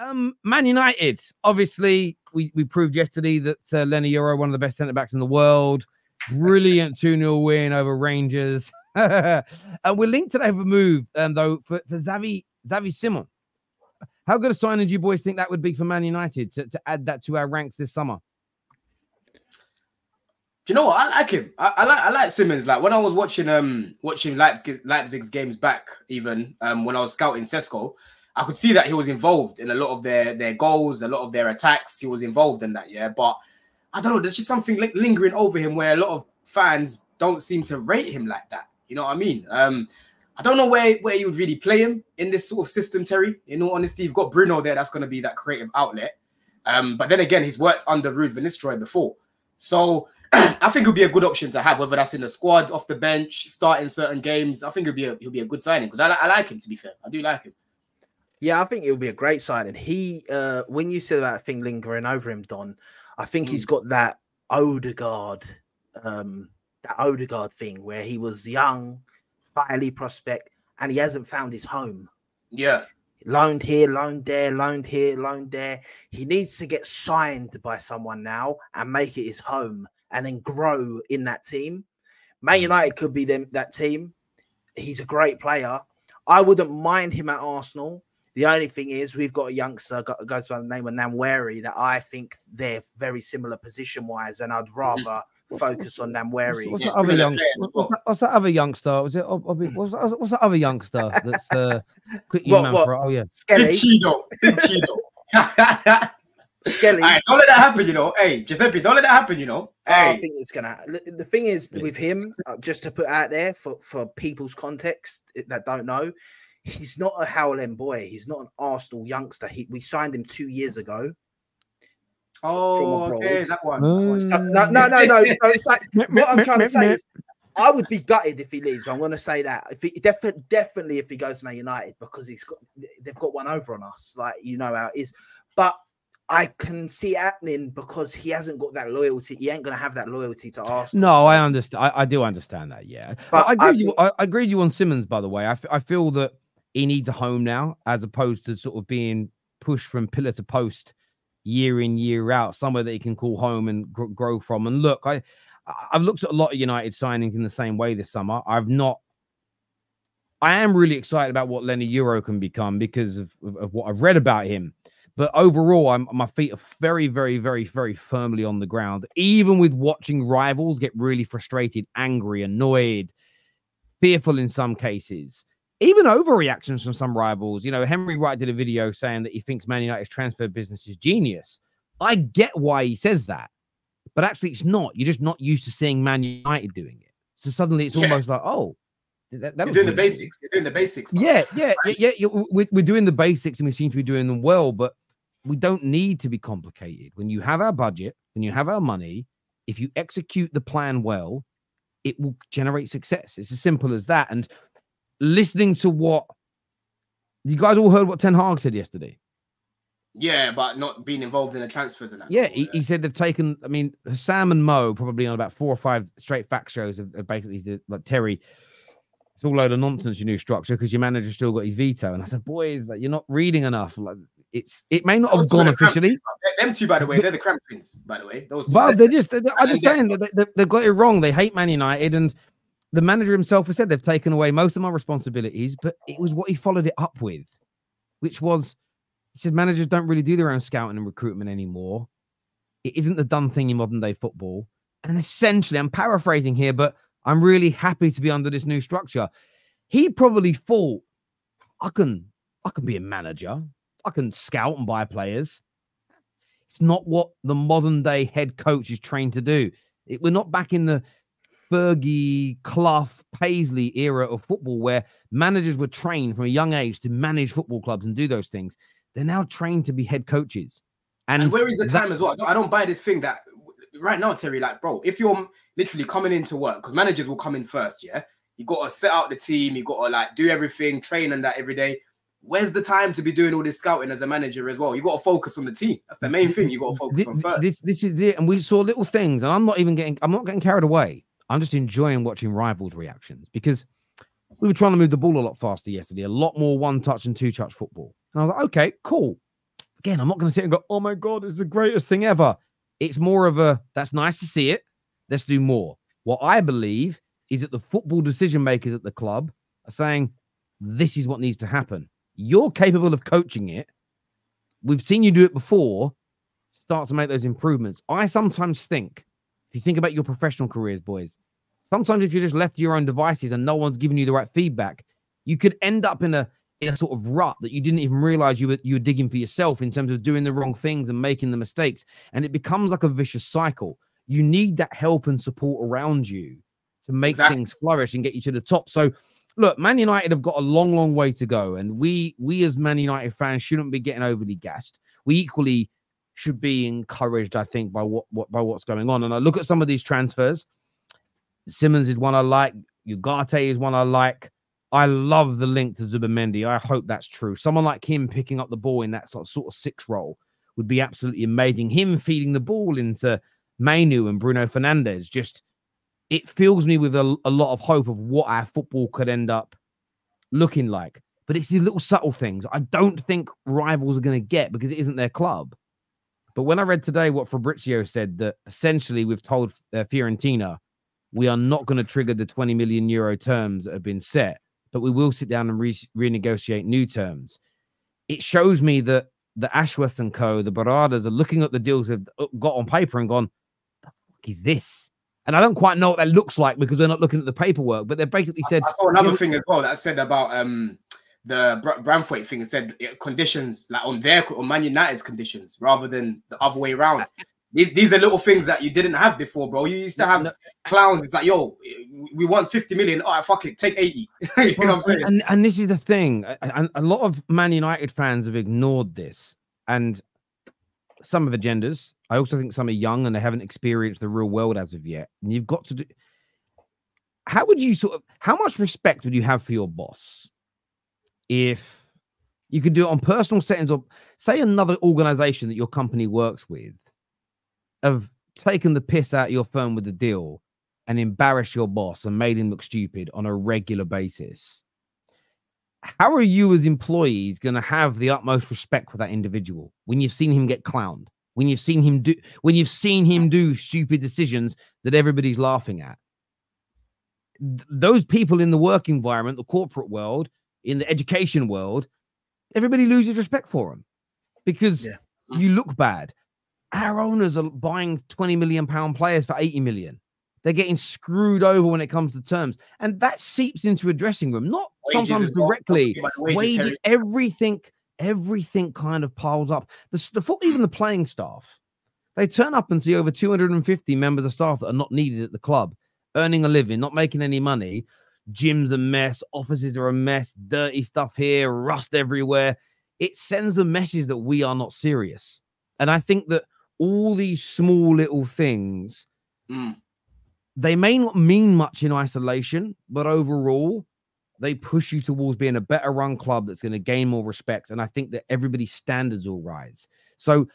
Um, Man United. Obviously, we, we proved yesterday that uh, Leny Yoro, one of the best centre backs in the world, brilliant 2 0 win over Rangers. and we're linked today with a move, um, though, for, for Xavi, Xavi Simon. How good a signing do you boys think that would be for Man United to, to add that to our ranks this summer? Do you know what? I like him. I, I, like I like Simons. Like when I was watching um watching Leipzig Leipzig's games back, even um when I was scouting CSKA, I could see that he was involved in a lot of their their goals, a lot of their attacks. He was involved in that, yeah. But I don't know. There's just something lingering over him where a lot of fans don't seem to rate him like that. You know what I mean? Um, I don't know where where you would really play him in this sort of system, Terry. In all honesty, you've got Bruno there. That's going to be that creative outlet. Um, but then again, he's worked under Ruud van Nistelrooy before, so I think it'll be a good option to have, whether that's in the squad, off the bench, starting certain games. I think it'll be a, he'll be a good signing because I, I like him. To be fair, I do like him. Yeah, I think it'll be a great signing. And he, uh, when you said that thing lingering over him, Don, I think mm. he's got that Odegaard, um, that Odegaard thing where he was young, highly prospect, and he hasn't found his home. Yeah. Loaned here, loaned there, loaned here, loaned there. He needs to get signed by someone now and make it his home and then grow in that team. Man mm. United could be them that team. He's a great player. I wouldn't mind him at Arsenal. The only thing is, we've got a youngster goes by the name of Nwaneri that I think they're very similar position wise, and I'd rather focus on Nwaneri. What's, what's, that other youngster? What's that, what's that other youngster? Was it? What's, what's that other youngster that's uh, quick you man for? Oh yeah, Skelly. Chido. Chido. Skelly. Right, don't let that happen, you know. Hey, Giuseppe, don't let that happen, you know. Hey. I think it's gonna. The thing is with him, uh, just to put out there for for people's context that don't know, he's not a Hale End boy. He's not an Arsenal youngster. He, we signed him two years ago. Oh, okay, that one. Mm. No, no, no, no. no it's like, what I'm trying to say is, I would be gutted if he leaves. I'm going to say that. If he, definitely, definitely, if he goes to Man United, because he's got, they've got one over on us. Like you know how it is. But I can see it happening because he hasn't got that loyalty. He ain't going to have that loyalty to Arsenal. No, so. I understand. I, I, do understand that. Yeah, but I, I agree. I, you, I, I agree with you on Simons. By the way, I, f- I feel that he needs a home now, as opposed to sort of being pushed from pillar to post year in year out, somewhere that he can call home and gr- grow from. And look, I I've looked at a lot of United signings in the same way this summer. I've not. I am really excited about what Leny Yoro can become because of, of, of what I've read about him. But overall, I'm, my feet are very, very, very, very firmly on the ground. Even with watching rivals get really frustrated, angry, annoyed, fearful in some cases, even overreactions from some rivals. You know, Henry Wright did a video saying that he thinks Man United's transfer business is genius. I get why he says that, but actually, it's not. You're just not used to seeing Man United doing it. So suddenly, it's yeah. almost like, oh, that, that You're doing the basics. You're doing the basics. Yeah, yeah, right? yeah, yeah. We're, we're doing the basics, and we seem to be doing them well. But we don't need to be complicated. When you have our budget, when you have our money, if you execute the plan well, it will generate success. It's as simple as that. And listening to what you guys all heard what Ten Hag said yesterday. Yeah, but not being involved in the transfers and that. Yeah, he, he, said they've taken. I mean, Sam and Mo probably on about four or five straight fact shows of, of basically like Terry. It's all load of nonsense. Your new structure because your manager still got his veto. And I said, boys, like you're not reading enough. Like it's it may not have gone officially. Them two, by the way, they're the Cramptons, by the way. Those. Well, they're just. They're, I'm just saying that they, they've got it wrong. They hate Man United and the manager himself has said they've taken away most of my responsibilities, but it was what he followed it up with, which was he said managers don't really do their own scouting and recruitment anymore. It isn't the done thing in modern day football. And essentially, I'm paraphrasing here, but I'm really happy to be under this new structure. He probably thought, I can, I can be a manager. I can scout and buy players. It's not what the modern day head coach is trained to do. It, we're not back in the Fergie, Clough, Paisley era of football where managers were trained from a young age to manage football clubs and do those things. They're now trained to be head coaches. And, and where is the that, time as well? I don't, buy this thing that right now, Terry, like, bro, if you're literally coming into work, because managers will come in first, yeah, you got to set out the team, you got to like do everything, train and that every day. Where's the time to be doing all this scouting as a manager as well? You got to focus on the team. That's the main thing. You got to focus this, on first. This, this is it, and we saw little things, and I'm not even getting, I'm not getting carried away. I'm just enjoying watching rivals' reactions because we were trying to move the ball a lot faster yesterday, a lot more one touch and two touch football. And I was like, okay, cool. again, I'm not going to sit and go, oh my God, it's the greatest thing ever. It's more of a, that's nice to see it. Let's do more. What I believe is that the football decision makers at the club are saying, this is what needs to happen. You're capable of coaching it. We've seen you do it before. Start to make those improvements. I sometimes think, if you think about your professional careers, boys, sometimes if you're just left to your own devices and no one's giving you the right feedback, you could end up in a in a sort of rut that you didn't even realize you were you were digging for yourself in terms of doing the wrong things and making the mistakes. And it becomes like a vicious cycle. You need that help and support around you to make exactly. things flourish and get you to the top. So look, Man United have got a long, long way to go. And we we as Man United fans shouldn't be getting overly gassed. We equally should be encouraged, I think, by what, what by what's going on. And I look at some of these transfers. Simons is one I like. Ugarte is one I like. I love the link to Zubimendi. I hope that's true. Someone like him picking up the ball in that sort of, sort of six role would be absolutely amazing. Him feeding the ball into Mainoo and Bruno Fernandes just it fills me with a, a lot of hope of what our football could end up looking like. But it's these little subtle things I don't think rivals are going to get because it isn't their club. But when I read today what Fabrizio said, that essentially we've told uh, Fiorentina we are not going to trigger the 20 million euro terms that have been set but we will sit down and re- renegotiate new terms. It shows me that the Ashworth and Co, the Berradas are looking at the deals they've uh, got on paper and gone, the fuck is this? And I don't quite know what that looks like because we're not looking at the paperwork, but they basically said. I saw another thing as well that said about um the Br- Branthwaite thing. It said conditions like on their on Man United's conditions rather than the other way around. These, these are little things that you didn't have before, bro. You used to have no. clowns. It's like, yo, we want 50 million. All right, fuck it, take 80. you know what I'm saying? And, and this is the thing. And a lot of Man United fans have ignored this. And some of agendas. I also think some are young and they haven't experienced the real world as of yet. And you've got to do. How would you sort of? How much respect would you have for your boss if you could do it on personal settings, or say another organization that your company works with have taken the piss out of your firm with the deal and embarrassed your boss and made him look stupid on a regular basis, how are you as employees going to have the utmost respect for that individual when you've seen him get clowned, when you've seen him do, when you've seen him do stupid decisions that everybody's laughing at? Th- those people in the work environment, the corporate world, in the education world, everybody loses respect for them because yeah. you look bad our owners are buying 20 million pound players for 80 million. They're getting screwed over when it comes to terms. And that seeps into a dressing room, not wages sometimes directly. Wages, wages everything, everything kind of piles up. The, the even the playing staff, they turn up and see over 250 members of staff that are not needed at the club, earning a living, not making any money. Gyms a mess, offices are a mess, dirty stuff here, rust everywhere. It sends a message that we are not serious. And I think that all these small little things, mm. they may not mean much in isolation, but overall, they push you towards being a better run club that's going to gain more respect. And I think that everybody's standards will rise. So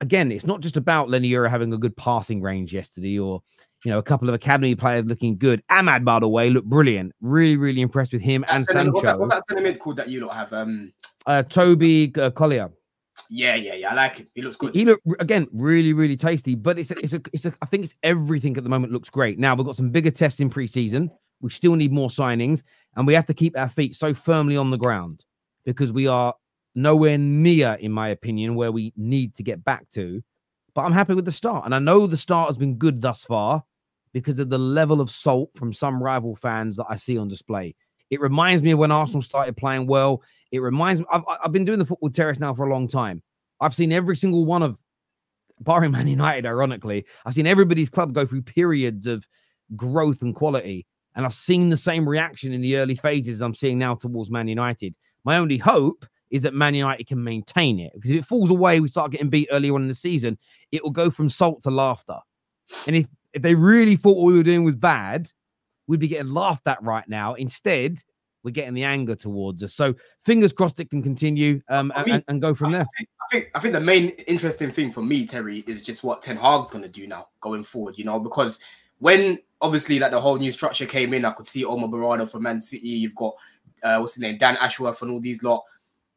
again, it's not just about Leny Yoro having a good passing range yesterday or you know, a couple of academy players looking good. Amad, by the way, looked brilliant. Really, really impressed with him and Sancho. What's that, what's that mid called that you don't have? Um, uh, Toby uh, Collyer. Yeah, yeah, yeah. I like him. He looks good. He look again really, really tasty. But it's a, it's a, it's a. I think it's everything at the moment looks great. Now we've got some bigger tests in preseason. We still need more signings, and we have to keep our feet so firmly on the ground because we are nowhere near, in my opinion, where we need to get back to. But I'm happy with the start, and I know the start has been good thus far because of the level of salt from some rival fans that I see on display. It reminds me of when Arsenal mm. started playing well. It reminds me, I've, I've been doing the football terrace now for a long time. I've seen every single one of, barring Man United, ironically, I've seen everybody's club go through periods of growth and quality. And I've seen the same reaction in the early phases I'm seeing now towards Man United. My only hope is that Man United can maintain it because if it falls away, we start getting beat earlier on in the season, it will go from salt to laughter. And if, if they really thought what we were doing was bad, we'd be getting laughed at right now. Instead, we're getting the anger towards us. So fingers crossed it can continue um, I mean, and, and, go from there. I think, I think, I think the main interesting thing for me, Terry, is just what Ten Hag's going to do now going forward. You know, because when obviously like the whole new structure came in, I could see Omar Berrada from Man City. You've got uh, what's his name, Dan Ashworth, and all these lot.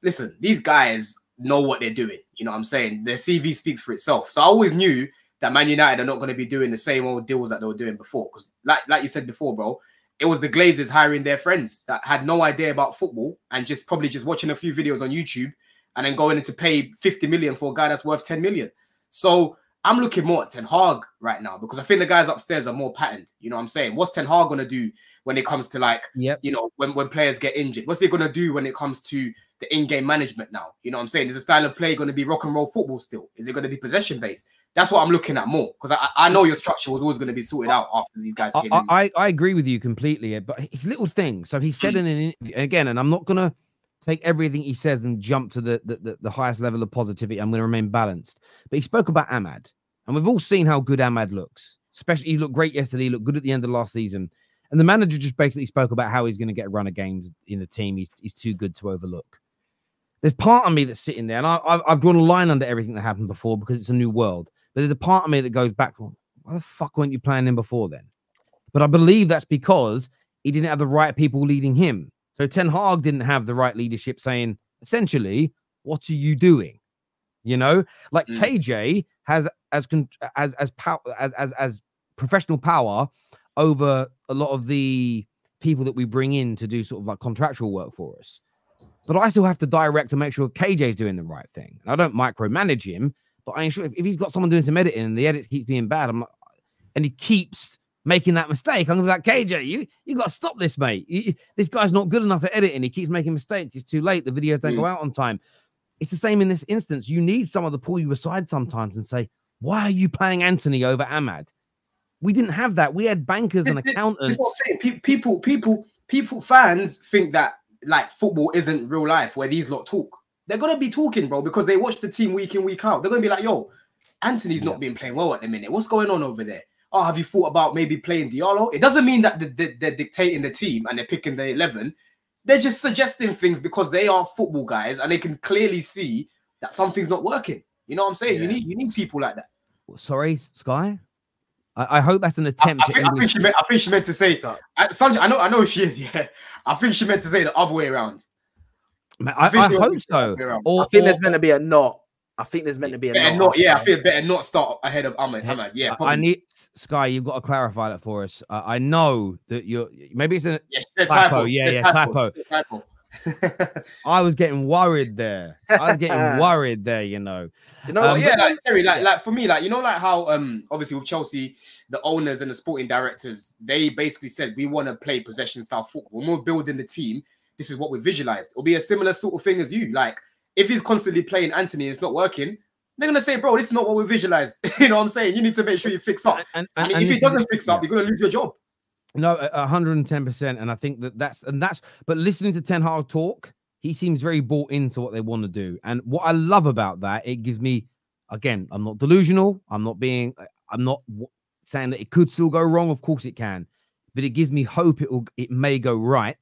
Listen, these guys know what they're doing. You know what I'm saying? Their CV speaks for itself. So I always knew that Man United are not going to be doing the same old deals that they were doing before. Because, like, like you said before, bro, it was the Glazers hiring their friends that had no idea about football and just probably just watching a few videos on YouTube and then going in to pay 50 million for a guy that's worth 10 million. So I'm looking more at Ten Hag right now because I think the guys upstairs are more patterned. You know what I'm saying? What's Ten Hag gonna do when it comes to like, yep. you know, when, when players get injured? What's he gonna do when it comes to the in-game management now? You know what I'm saying? Is the style of play gonna be rock and roll football still? Is it gonna be possession based? That's what I'm looking at more because I, I know your structure was always going to be sorted out after these guys came I, in. I, I agree with you completely, eh, but it's little things. So he said in an again, and I'm not gonna take everything he says and jump to the, the, the, the highest level of positivity. I'm going to remain balanced. But he spoke about Amad, and we've all seen how good Amad looks. Especially, he looked great yesterday. He looked good at the end of last season. And the manager just basically spoke about how he's going to get a run of games in the team. He's, he's too good to overlook. There's part of me that's sitting there, and I, I've, I've drawn a line under everything that happened before because it's a new world. But there's a part of me that goes back to, why the fuck weren't you playing him before then? But I believe that's because he didn't have the right people leading him. So Ten Hag didn't have the right leadership saying, essentially, what are you doing? You know, like mm. KJ has as as as power as, as as professional power over a lot of the people that we bring in to do sort of like contractual work for us. But I still have to direct to make sure KJ is doing the right thing. I don't micromanage him, but I ensure if, if he's got someone doing some editing and the edits keeps being bad, I'm like, and he keeps making that mistake. I'm gonna be like, KJ, you you got to stop this, mate. You, this guy's not good enough at editing. He keeps making mistakes. It's too late. The videos don't mm. go out on time. It's the same in this instance. You need someone to pull you aside sometimes and say, why are you playing Antony over Amad?" We didn't have that. We had bankers and accountants. People, people, people, fans think that like football isn't real life where these lot talk. They're gonna be talking, bro, because they watch the team week in, week out. They're gonna be like, yo, Antony's yeah. not been playing well at the minute. What's going on over there? oh, have you thought about maybe playing Diallo? It doesn't mean that they're dictating the team and they're picking the 11. They're just suggesting things because they are football guys and they can clearly see that something's not working. You know what I'm saying? Yeah. You need you need people like that. Sorry, Sky. I, I hope that's an attempt. I, I, think, I, think, she meant, I think she meant to say. Uh, Sanjay, I know I know she is. Yeah, I think she meant to say the other way around. I, I, I hope so. Or, I think or, there's meant to be a knot. I think there's meant to be a better not. Yeah, I feel better not start ahead of Amad. Amad. Yeah, probably. I need Sky. You've got to clarify that for us. Uh, I know that you're. Maybe it's a yeah, typo. typo. Yeah, yeah, typo. typo. I was getting worried there. I was getting worried there. You know. You know. Um, yeah, like Terry. Like, like for me, like you know, like how um obviously with Chelsea, the owners and the sporting directors, they basically said we want to play possession style football. When we're building the team, this is what we visualized. It'll be a similar sort of thing as you. Like if he's constantly playing Antony and it's not working, they're gonna say, bro, this is not what we visualize. you know what I'm saying? You need to make sure you fix up. And, and, and if he doesn't fix up, you're gonna lose your job. No, 110 percent, and I think that that's and that's. But listening to Ten Hag talk, he seems very bought into what they want to do, and what I love about that, it gives me, again, I'm not delusional. I'm not being, uh, I'm not saying that it could still go wrong. Of course it can, but it gives me hope it will, it may go right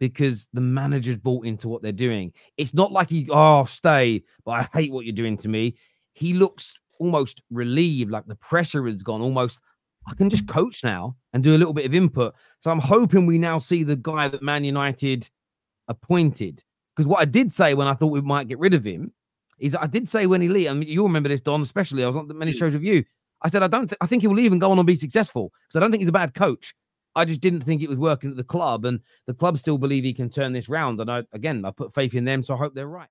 because the manager's bought into what they're doing. It's not like he, oh, stay, but I hate what you're doing to me. He looks almost relieved, like the pressure has gone almost. I can just coach now and do a little bit of input. So I'm hoping we now see the guy that Man United appointed. Because what I did say when I thought we might get rid of him is I did say when he leave, and you remember this, Don, especially I was on many mm. shows with you. I said I don't. Th- I think he will leave and go on and be successful because I don't think he's a bad coach. I just didn't think it was working at the club, and the club still believe he can turn this round. And I, again, I put faith in them, so I hope they're right.